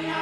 yeah.